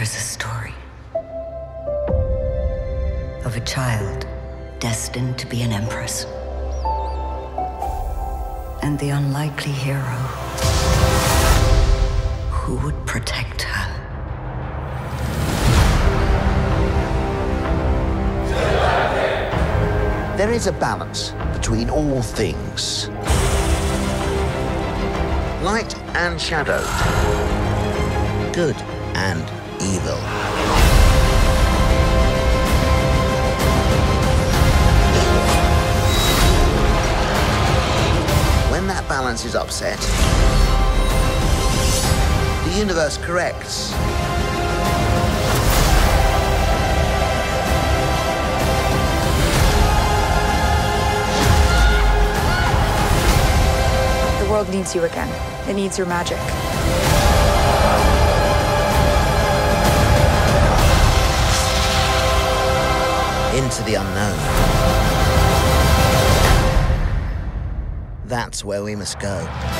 There is a story of a child destined to be an empress. And the unlikely hero who would protect her. There is a balance between all things. Light and shadow. Good and evil. When that balance is upset, the universe corrects. The world needs you again. It needs your magic. Into the unknown. That's where we must go.